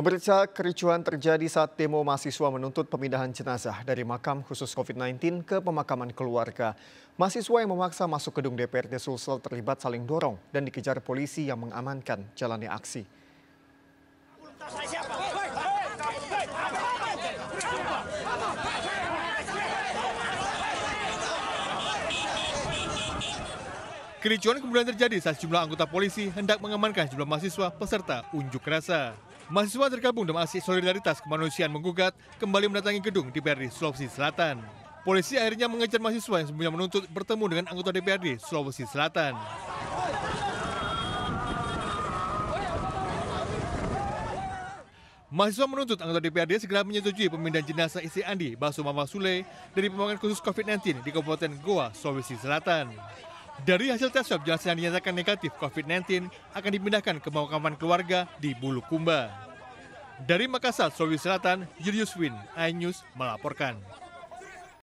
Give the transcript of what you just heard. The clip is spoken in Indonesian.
Pemirsa, kericuhan terjadi saat demo mahasiswa menuntut pemindahan jenazah dari makam khusus COVID-19 ke pemakaman keluarga. Mahasiswa yang memaksa masuk gedung DPRD Sulsel terlibat saling dorong dan dikejar polisi yang mengamankan jalannya aksi. Kericuan kemudian terjadi saat sejumlah anggota polisi hendak mengamankan sejumlah mahasiswa peserta unjuk rasa. Mahasiswa tergabung dalam aksi solidaritas kemanusiaan menggugat kembali mendatangi gedung DPRD Sulawesi Selatan. Polisi akhirnya mengejar mahasiswa yang sebelumnya menuntut bertemu dengan anggota DPRD Sulawesi Selatan. Mahasiswa menuntut anggota DPRD segera menyetujui pemindahan jenazah istri Andi Basu Mama Sule dari pemakaman khusus COVID-19 di Kabupaten Goa, Sulawesi Selatan. Dari hasil tes swab, jenazah yang dinyatakan negatif COVID-19 akan dipindahkan ke pemakaman keluarga di Bulukumba. Dari Makassar, Sulawesi Selatan, Julius Win, iNews melaporkan.